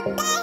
Bye.